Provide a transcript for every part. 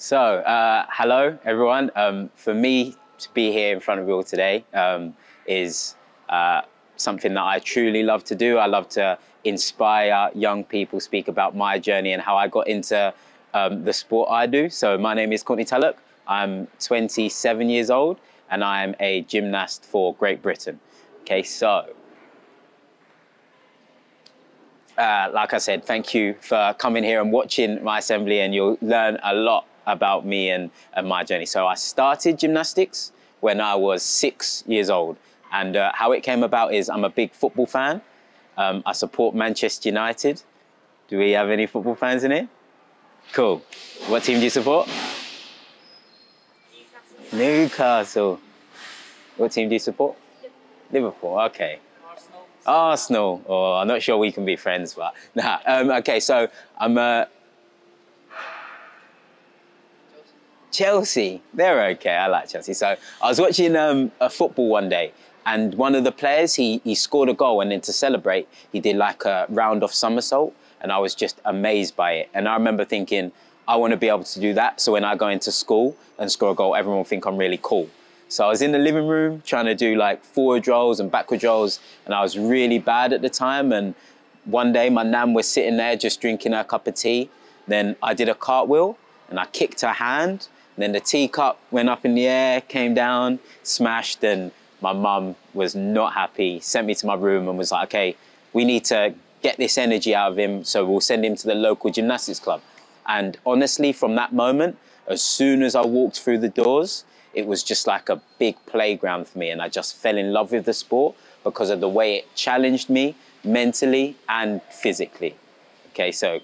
So, uh, hello everyone. Um, for me to be here in front of you all today um, is uh, something that I truly love to do. I love to inspire young people, speak about my journey and how I got into um, the sport I do. So, my name is Courtney Tulloch. I'm 27 years old and I am a gymnast for Great Britain. Okay, so uh, like I said, thank you for coming here and watching my assembly, and you'll learn a lot about me and, and my journey. So I started gymnastics when I was six years old, and uh, how it came about is I'm a big football fan. Um, I support Manchester United. Do we have any football fans in here? Cool. What team do you support? Newcastle. Newcastle. What team do you support? Liverpool. Okay. Arsenal. Arsenal. Oh, I'm not sure we can be friends, but nah. Um, okay, so I'm uh, Chelsea. They're okay. I like Chelsea. So I was watching um, a football one day, and one of the players he he scored a goal, and then to celebrate, he did like a round off somersault, and I was just amazed by it. And I remember thinking, I want to be able to do that. So when I go into school and score a goal, everyone will think I'm really cool. So I was in the living room trying to do like forward rolls and backward rolls, and I was really bad at the time. And one day my nan was sitting there just drinking her cup of tea. Then I did a cartwheel and I kicked her hand. Then the teacup went up in the air, came down, smashed, and my mum was not happy, sent me to my room and was like, okay, we need to get this energy out of him, so we'll send him to the local gymnastics club. And honestly, from that moment, as soon as I walked through the doors, it was just like a big playground for me. And I just fell in love with the sport because of the way it challenged me mentally and physically. Okay, so.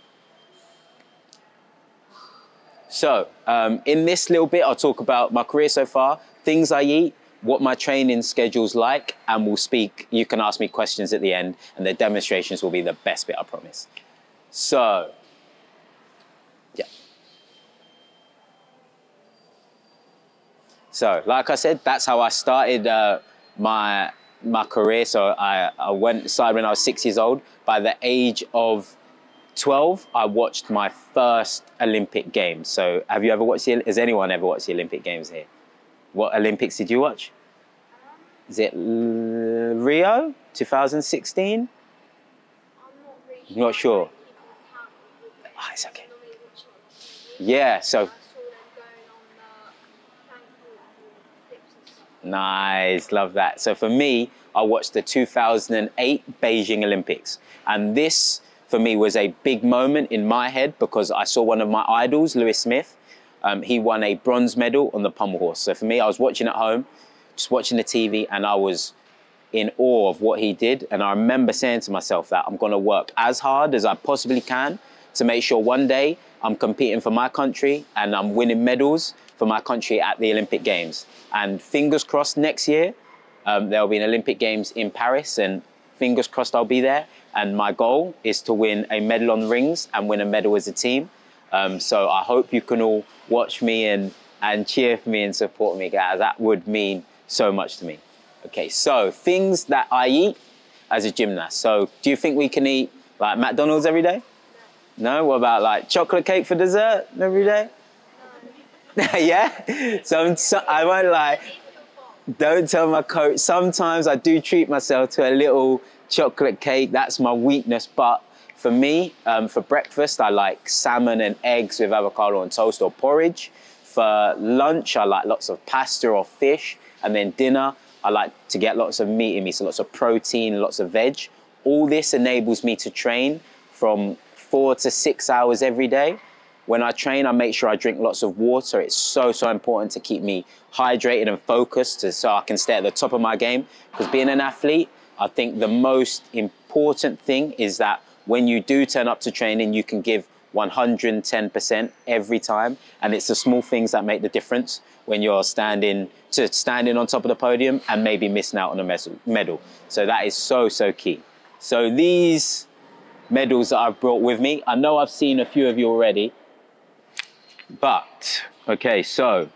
So, um, in this little bit, I'll talk about my career so far, things I eat, what my training schedule's like, and we'll speak. You can ask me questions at the end, and the demonstrations will be the best bit, I promise. So, yeah. So, like I said, that's how I started uh, my my career. So I, I went started when I was six years old. By the age of twelve, I watched my first Olympic Games. So, have you ever watched the? Has anyone ever watched the Olympic Games here? What Olympics did you watch? Is it Rio 2016? I'm not really sure? Of the Ah, it's okay. Yeah. So. Nice, love that. So for me, I watched the 2008 Beijing Olympics. And this, for me, was a big moment in my head because I saw one of my idols, Louis Smith. Um, he won a bronze medal on the pommel horse. So for me, I was watching at home, just watching the TV, and I was in awe of what he did. And I remember saying to myself that I'm going to work as hard as I possibly can to make sure one day I'm competing for my country and I'm winning medals for my country at the Olympic Games. And fingers crossed next year, um, there'll be an Olympic Games in Paris, and fingers crossed I'll be there. And my goal is to win a medal on rings and win a medal as a team. Um, so I hope you can all watch me and, and cheer for me and support me, guys. That would mean so much to me. Okay, so things that I eat as a gymnast. So do you think we can eat like McDonald's every day? No? What about like chocolate cake for dessert every day? yeah? So, so I won't lie. Don't tell my coach. Sometimes I do treat myself to a little chocolate cake. That's my weakness. But for me, um, for breakfast, I like salmon and eggs with avocado on toast or porridge. For lunch, I like lots of pasta or fish. And then dinner, I like to get lots of meat in me, so lots of protein, lots of veg. All this enables me to train from four to six hours every day. When I train, I make sure I drink lots of water. It's so, so important to keep me hydrated and focused so I can stay at the top of my game. Because being an athlete, I think the most important thing is that when you do turn up to training, you can give 110% every time. And it's the small things that make the difference when you're standing to standing on top of the podium and maybe missing out on a medal. So that is so, so key. So these medals that I've brought with me, I know I've seen a few of you already, but okay, so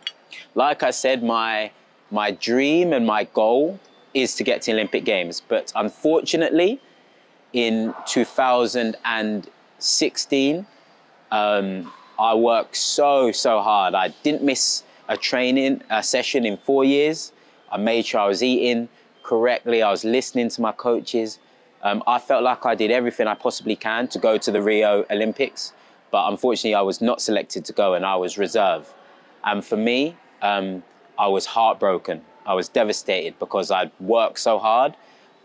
like I said, my my dream and my goal is to get to the Olympic Games. But unfortunately, in 2016, um, I worked so, so hard. I didn't miss a training a session in four years. I made sure I was eating correctly. I was listening to my coaches. Um, I felt like I did everything I possibly can to go to the Rio Olympics, but unfortunately, I was not selected to go and I was reserve. And for me, um, I was heartbroken. I was devastated because I'd worked so hard,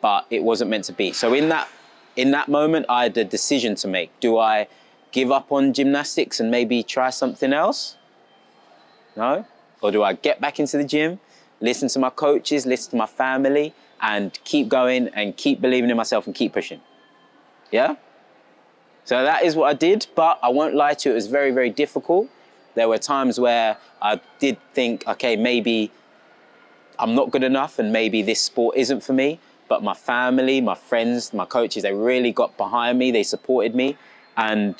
but it wasn't meant to be. So in that in that moment, I had a decision to make. Do I give up on gymnastics and maybe try something else? No? Or do I get back into the gym, listen to my coaches, listen to my family, and keep going and keep believing in myself and keep pushing? Yeah? So that is what I did, but I won't lie to you, it was very, very difficult. There were times where I did think, okay, maybe I'm not good enough and maybe this sport isn't for me. But my family, my friends, my coaches, they really got behind me, they supported me. And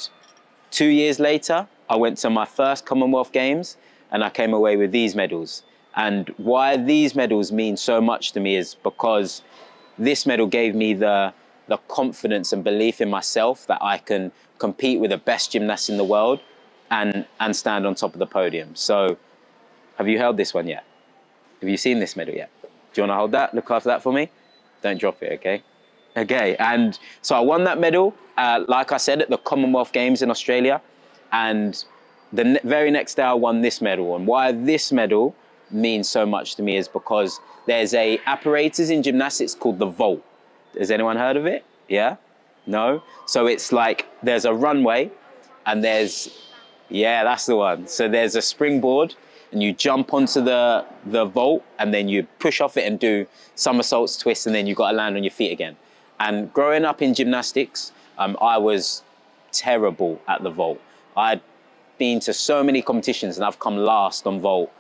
two years later, I went to my first Commonwealth Games and I came away with these medals. And why these medals mean so much to me is because this medal gave me the, the confidence and belief in myself that I can compete with the best gymnasts in the world and, and stand on top of the podium. So, have you held this one yet? Have you seen this medal yet? Do you want to hold that? Look after that for me. Don't drop it, okay? Okay, and so I won that medal, uh, like I said, at the Commonwealth Games in Australia. And the ne- very next day, I won this medal. And why this medal means so much to me is because there's a apparatus in gymnastics called the vault. Has anyone heard of it? Yeah? No? So it's like there's a runway and there's, yeah, that's the one. So there's a springboard and you jump onto the, the vault and then you push off it and do somersaults, twists, and then you've got to land on your feet again. And growing up in gymnastics, um, I was terrible at the vault. I'd been to so many competitions and I've come last on vault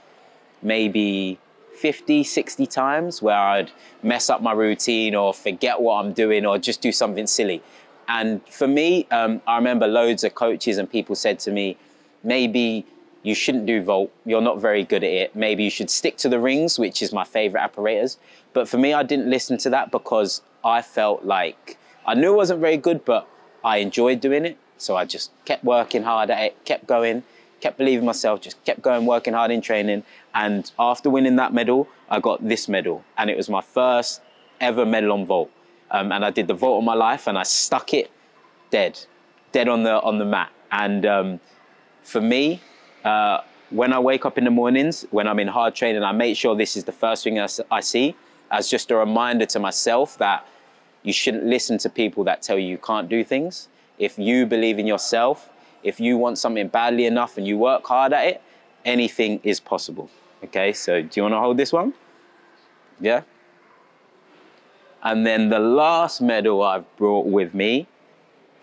maybe 50, 60 times where I'd mess up my routine or forget what I'm doing or just do something silly. And for me, um, I remember loads of coaches and people said to me, maybe you shouldn't do vault. You're not very good at it. Maybe you should stick to the rings, which is my favorite apparatus. But for me, I didn't listen to that because I felt like I knew it wasn't very good, but I enjoyed doing it. So I just kept working hard at it, kept going, kept believing myself, just kept going, working hard in training. And after winning that medal, I got this medal. And it was my first ever medal on vault. Um, and I did the vault of my life and I stuck it dead, dead on the, on the mat. And um, for me, uh, when I wake up in the mornings, when I'm in hard training, I make sure this is the first thing I see as just a reminder to myself that you shouldn't listen to people that tell you you can't do things. If you believe in yourself, if you want something badly enough and you work hard at it, anything is possible. Okay, so do you want to hold this one? Yeah? And then the last medal I've brought with me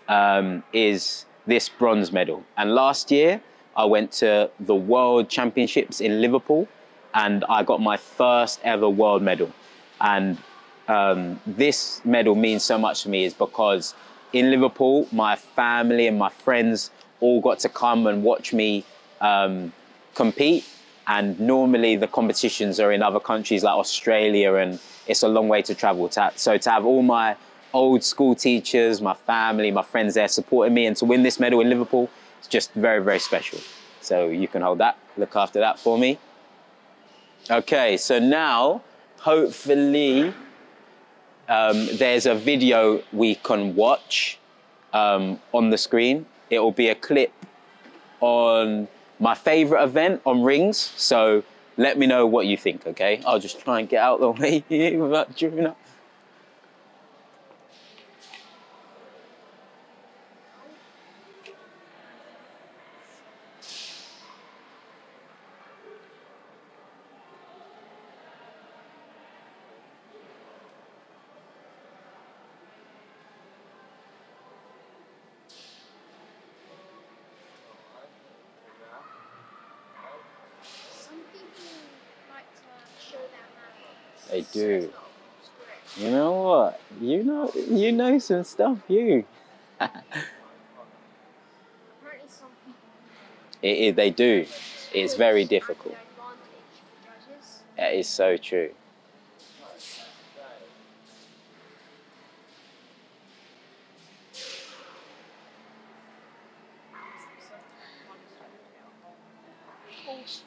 um, is this bronze medal. And last year, I went to the World Championships in Liverpool and I got my first ever world medal. And um, this medal means so much to me is because in Liverpool, my family and my friends all got to come and watch me um, compete. And normally the competitions are in other countries like Australia, and it's a long way to travel. To, so to have all my old school teachers, my family, my friends there supporting me, and to win this medal in Liverpool, it's just very, very special. So you can hold that, look after that for me. Okay, so now hopefully um, there's a video we can watch um, on the screen. It will be a clip on my favorite event on rings. So let me know what you think, okay? I'll just try and get out the way without chewing up. You know what? You know, you know some stuff, you. It, it, they do. It's very difficult. That is so true. false.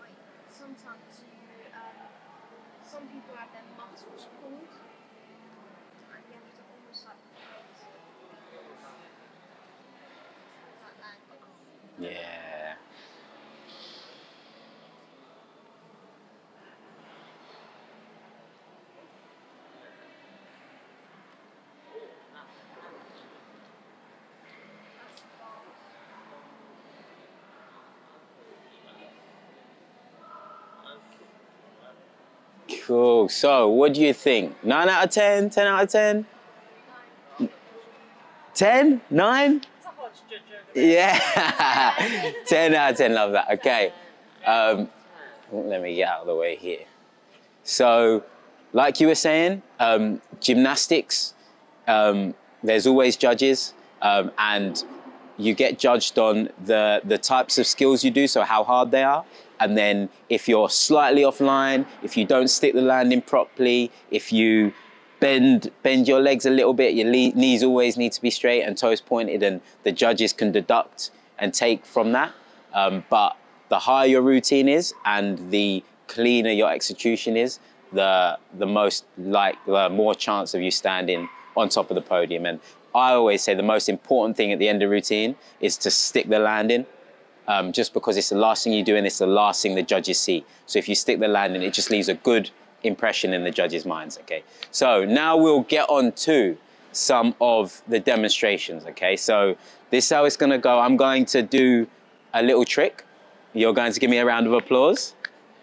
Like, sometimes you, um, some people have their muscles pulled, and you have to almost like like that. Yeah. That's false. Cool. So, what do you think? 9 out of 10? 10 out of 10? 10? 9? Yeah. 10 out of 10. Love that. Okay. Um, let me get out of the way here. So, like you were saying, um, gymnastics, um, there's always judges, um, and you get judged on the, the types of skills you do, so how hard they are. And then if you're slightly offline, if you don't stick the landing properly, if you bend bend your legs a little bit, your knees always need to be straight and toes pointed, and the judges can deduct and take from that. Um, but the higher your routine is and the cleaner your execution is, the the most like the more chance of you standing on top of the podium. And I always say the most important thing at the end of routine is to stick the landing. Um, just because it's the last thing you do and it's the last thing the judges see. So if you stick the landing, it just leaves a good impression in the judges' minds. Okay. So now we'll get on to some of the demonstrations. Okay. So this is how it's going to go. I'm going to do a little trick. You're going to give me a round of applause,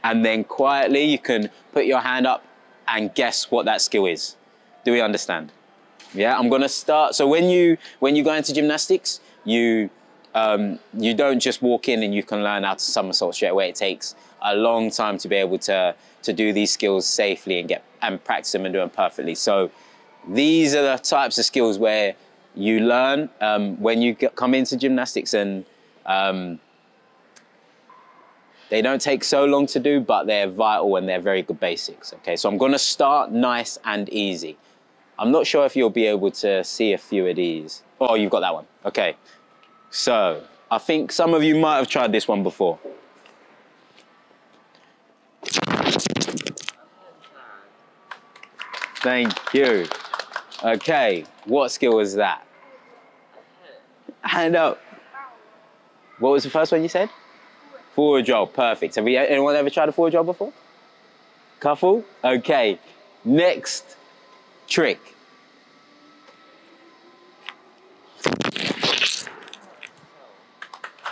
and then quietly you can put your hand up and guess what that skill is. Do we understand? Yeah, I'm gonna start. So when you when you go into gymnastics, you um, you don't just walk in and you can learn how to somersault straight away. It takes a long time to be able to to do these skills safely and get and practice them and do them perfectly. So these are the types of skills where you learn um, when you come into gymnastics and um, they don't take so long to do, but they're vital and they're very good basics. Okay, so I'm gonna start nice and easy. I'm not sure if you'll be able to see a few of these. Oh, you've got that one. Okay. So I think some of you might have tried this one before. Thank you. Okay, what skill was that? Hand up. What was the first one you said? Forward roll, perfect. Have you, anyone ever tried a forward roll before? Couple? Okay. Next trick.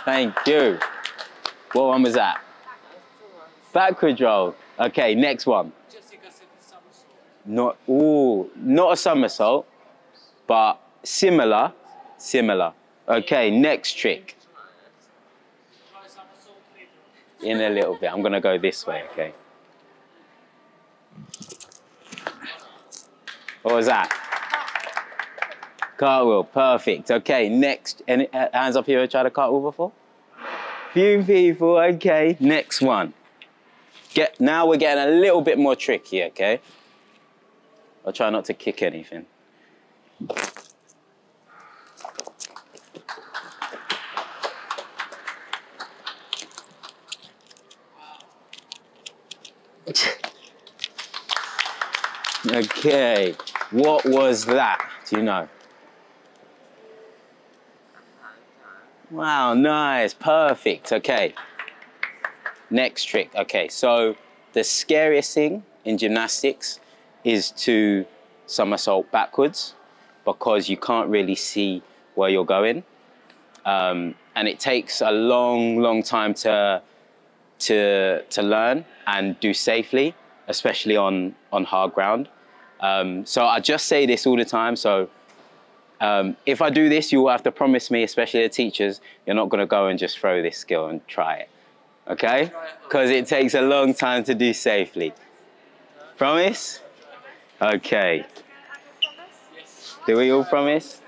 Thank you. What one was that? Backward roll. Okay, next one. Not ooh, not a somersault, but similar, similar. Okay, next trick. In a little bit. I'm gonna go this way, okay? What was that? Cartwheel, perfect. Okay, next. Any uh, hands up here who tried a cartwheel before? Few people, okay. Next one. Get now we're getting a little bit more tricky, okay? I'll try not to kick anything. okay, what was that? Do you know? Wow, nice, perfect. Okay. Next trick. Okay, so the scariest thing in gymnastics is to somersault backwards because you can't really see where you're going. Um, and it takes a long, long time to, to, to learn and do safely, especially on, on hard ground. Um, so I just say this all the time. So um, if I do this, you will have to promise me, especially the teachers, you're not going to go and just throw this skill and try it. Okay? Because it takes a long time to do safely. Promise? Okay. Do we all promise?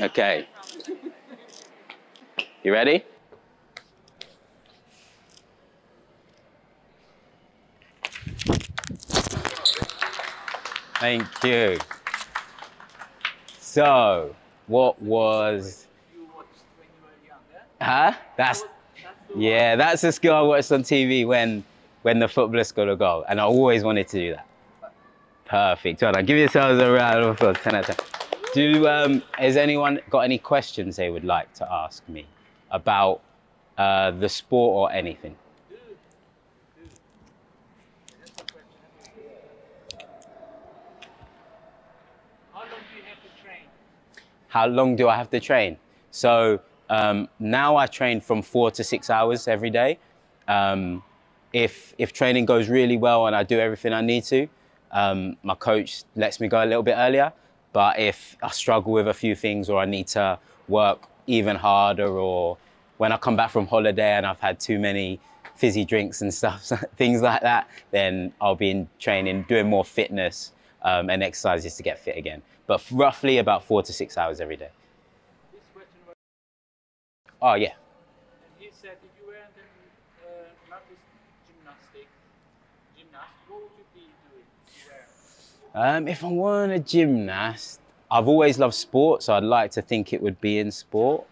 Okay. You ready? Thank you. So, what was? Huh? That's That's yeah. That's the skill I watched on TV when when the footballer scored a goal, and I always wanted to do that. Perfect. Well done. Give yourselves a round of applause. Ten out of ten. Do um, has anyone got any questions they would like to ask me about uh, the sport or anything? How long do you have to train? How long do I have to train? So um, now I train from four to six hours every day. Um, if if training goes really well and I do everything I need to, um, my coach lets me go a little bit earlier. But if I struggle with a few things or I need to work even harder, or when I come back from holiday and I've had too many fizzy drinks and stuff, things like that, then I'll be in training, doing more fitness um, and exercises to get fit again. But roughly about four to six hours every day. This question was, Oh yeah. and he said if you weren't uh, gymnastic, gymnast, what would you be doing? if you were? Um, if I weren't a gymnast, I've always loved sport, so I'd like to think it would be in sport.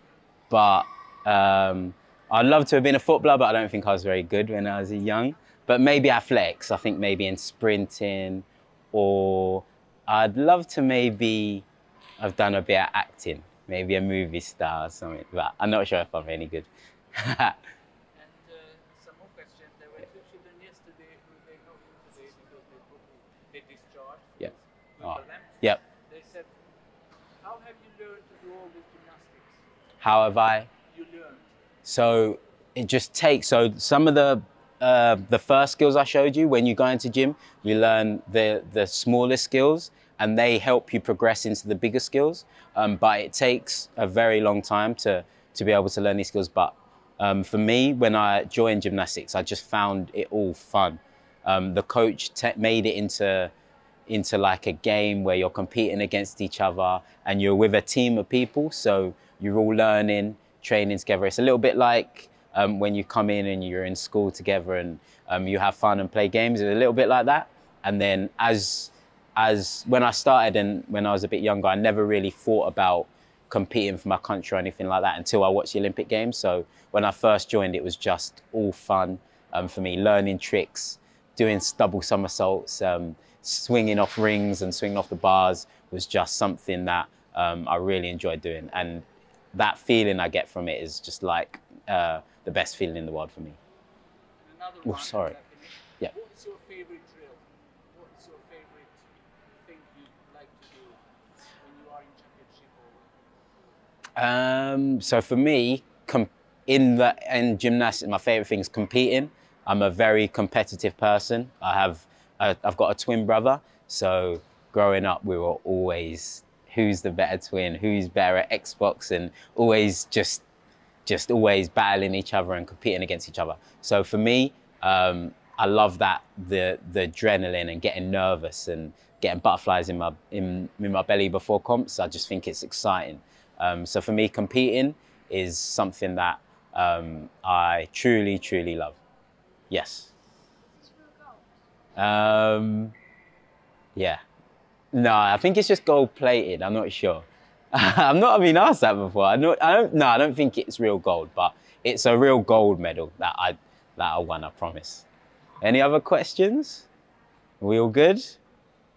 But um, I'd love to have been a footballer, but I don't think I was very good when I was young. But maybe athletics. I think maybe in sprinting, or I'd love to maybe I've done a bit of acting, maybe a movie star or something. But I'm not sure if I'm any good. And uh, some more questions. There were two children yesterday who they not in today because they they discharged. Yeah. Oh. yep. They said, how have you learned to do all this gymnastics? How have I? You learned. So it just takes so some of the uh, the first skills I showed you when you go into gym, you learn the the smallest skills, and they help you progress into the bigger skills. Um, but it takes a very long time to to be able to learn these skills. But um, for me, when I joined gymnastics, I just found it all fun. Um, the coach made it into into like a game where you're competing against each other and you're with a team of people. So you're all learning, training together. It's a little bit like um, when you come in and you're in school together and um, you have fun and play games. It's a little bit like that. And then as as when I started and when I was a bit younger, I never really thought about competing for my country or anything like that until I watched the Olympic Games. So when I first joined, it was just all fun um, for me, learning tricks, doing double somersaults, um, swinging off rings and swinging off the bars was just something that um, I really enjoyed doing. And that feeling I get from it is just like uh, the best feeling in the world for me. Oh, sorry. and I finish. Yeah. What is your favorite drill? What is your favorite thing you like to do when you are in championship or Um, so for me, com- in the in gymnastics, my favorite thing is competing. I'm a very competitive person. I have I've got a twin brother, so growing up we were always who's the better twin, who's better at Xbox, and always just just always battling each other and competing against each other. So for me, um, I love that the the adrenaline and getting nervous and getting butterflies in my in, in my belly before comps. I just think it's exciting. Um, so for me, competing is something that um, I truly truly love. Yes. Um, yeah. No, I think it's just gold plated. I'm not sure. I've not been asked that before. I don't, I don't. No, I don't think it's real gold, but it's a real gold medal that I that I won. I promise. Any other questions? Are we all good?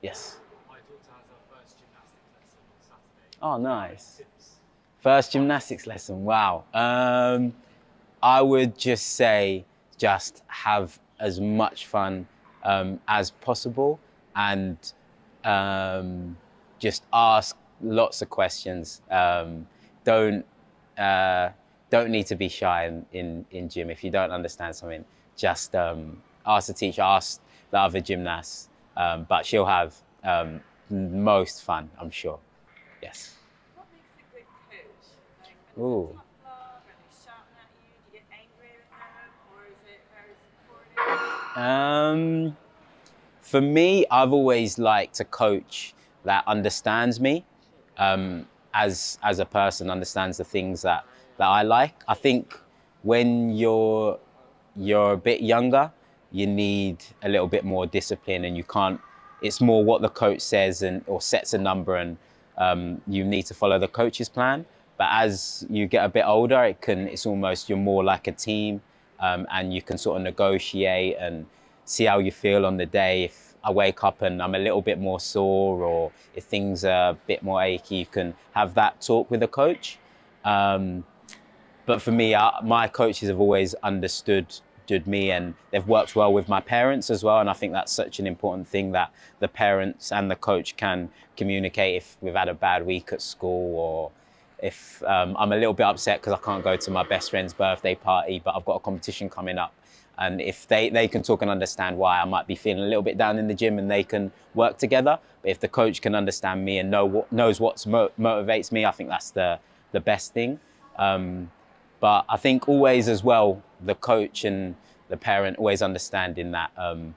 Yes. My daughter has her first gymnastics lesson on Saturday. Oh, nice. First gymnastics lesson. Wow. Um, I would just say just have as much fun um, as possible and um, just ask lots of questions. Um, don't uh, don't need to be shy in, in, in gym. If you don't understand something, just um, ask the teacher, ask the other gymnasts. Um, but she'll have um, most fun, I'm sure. Yes. What makes a good coach? Like, Ooh. it's tough love, are they shouting at you? Do you get angry with them? Or is it very supportive? Um, for me, I've always liked a coach that understands me um, as as a person, understands the things that that I like. I think when you're you're a bit younger, you need a little bit more discipline, and you can't it's more what the coach says and or sets a number and um, you need to follow the coach's plan. But as you get a bit older, it can it's almost you're more like a team, um, and you can sort of negotiate and see how you feel on the day. If I wake up and I'm a little bit more sore, or if things are a bit more achy, you can have that talk with a coach. Um, but for me, I, my coaches have always understood me and they've worked well with my parents as well. And I think that's such an important thing that the parents and the coach can communicate if we've had a bad week at school or if um, I'm a little bit upset because I can't go to my best friend's birthday party, but I've got a competition coming up. And if they, they can talk and understand why I might be feeling a little bit down in the gym and they can work together. But if the coach can understand me and know what, knows what mo- motivates me, I think that's the, the best thing. Um, but I think always as well, the coach and the parent always understanding that um,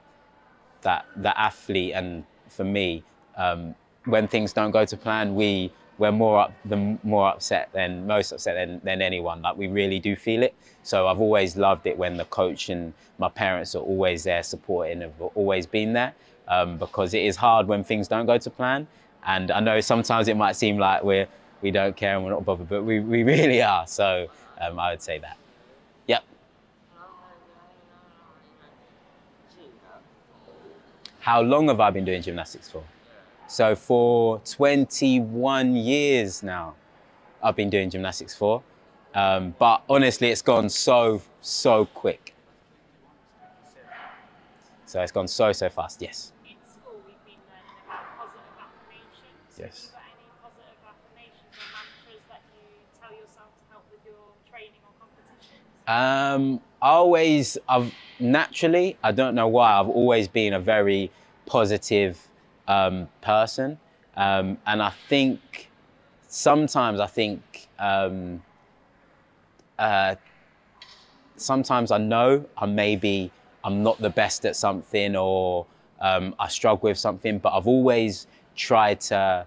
that the athlete and for me, um, when things don't go to plan, we we're more up the more upset than most upset than, than anyone. Like we really do feel it. So I've always loved it when the coach and my parents are always there supporting, have always been there. Um, because it is hard when things don't go to plan. And I know sometimes it might seem like we're we don't care and we're not bothered, but we, we really are. So um, I would say that. Yep. How long have I been doing gymnastics for? So for 21 years now, I've been doing gymnastics for. Um, but honestly, it's gone so, so quick. So it's gone so, so fast, yes. In school, we've been learning about positive affirmations. Yes. Have you got any positive affirmations or mantras that you tell yourself to help with your training or competitions? Um, I always, I've naturally, I don't know why, I've always been a very positive um, person, um, and I think sometimes I think um, uh, sometimes I know I maybe I'm not the best at something or um, I struggle with something, but I've always tried to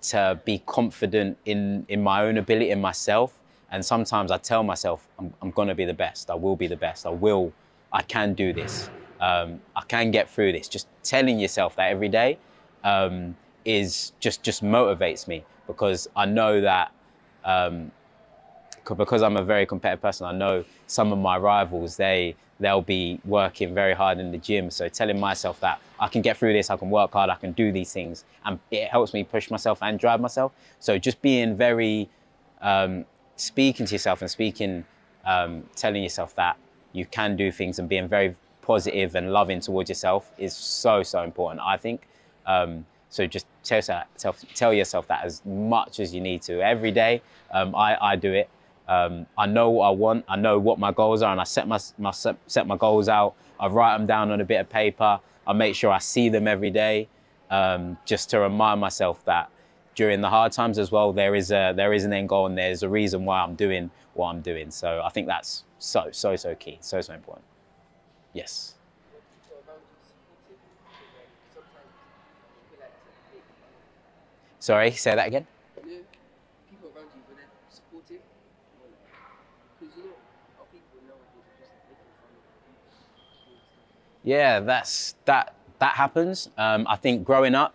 to be confident in in my own ability in myself. And sometimes I tell myself I'm, I'm gonna be the best. I will be the best. I will. I can do this. Um, I can get through this. Just telling yourself that every day um, is just just motivates me because I know that um, because I'm a very competitive person, I know some of my rivals, they they'll be working very hard in the gym. So telling myself that I can get through this, I can work hard, I can do these things, and it helps me push myself and drive myself. So just being very um, speaking to yourself and speaking, um, telling yourself that you can do things and being very positive and loving towards yourself is so so important. I think. Um, so just tell, yourself- tell, yourself that as much as you need to every day. Um, I, I do it. Um, I know what I want. I know what my goals are, and I set my, my set my goals out. I write them down on a bit of paper. I make sure I see them every day, um, just to remind myself that during the hard times as well, there is a there is an end goal, and there's a reason why I'm doing what I'm doing. So I think that's so so so key, so so important. Yes. Sorry, say that again. Yeah, people around you, supportive? Because you know, people are just making fun of people. Yeah, that's that that happens. Um, I think growing up,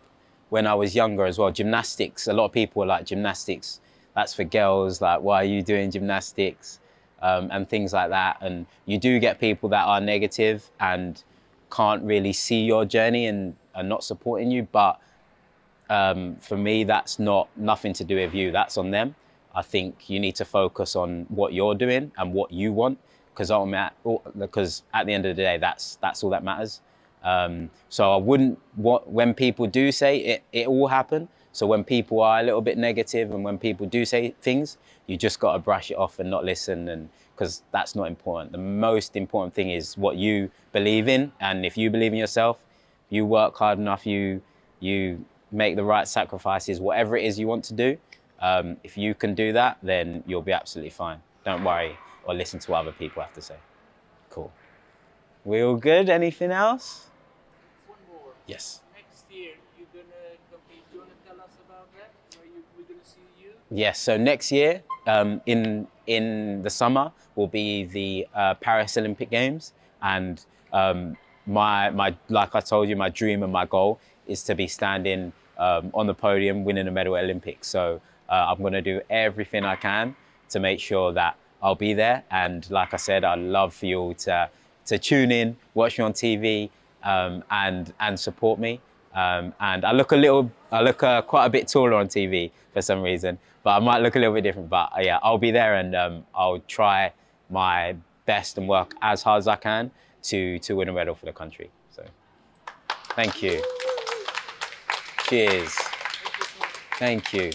when I was younger as well, gymnastics. A lot of people were like gymnastics. That's for girls. Like, why are you doing gymnastics? Um, and things like that. And you do get people that are negative and can't really see your journey and are not supporting you. But um, for me, that's not nothing to do with you. That's on them. I think you need to focus on what you're doing and what you want, because because at the end of the day, that's that's all that matters. Um, so I wouldn't want when people do say it, it all happen. So when people are a little bit negative and when people do say things, you just got to brush it off and not listen, and because that's not important. The most important thing is what you believe in, and if you believe in yourself, you work hard enough, you you make the right sacrifices, whatever it is you want to do. Um, if you can do that, then you'll be absolutely fine. Don't worry or listen to what other people have to say. Cool. We all good? Anything else? One more. Yes. Next year, you're gonna compete. Do you wanna tell us about that? Where you, we're gonna see you? Yes. So next year, um, in in the summer, will be the uh, Paris Olympic Games, and um, my my like I told you, my dream and my goal is to be standing um, on the podium, winning a medal at Olympics. So uh, I'm going to do everything I can to make sure that I'll be there. And like I said, I'd love for you all to, to tune in, watch me on TV, um, and, and support me. Um, and I look a little, I look uh, quite a bit taller on TV for some reason, but I might look a little bit different. But uh, yeah, I'll be there and um, I'll try my best and work as hard as I can to, to win a medal for the country. So thank you. Cheers. Thank you.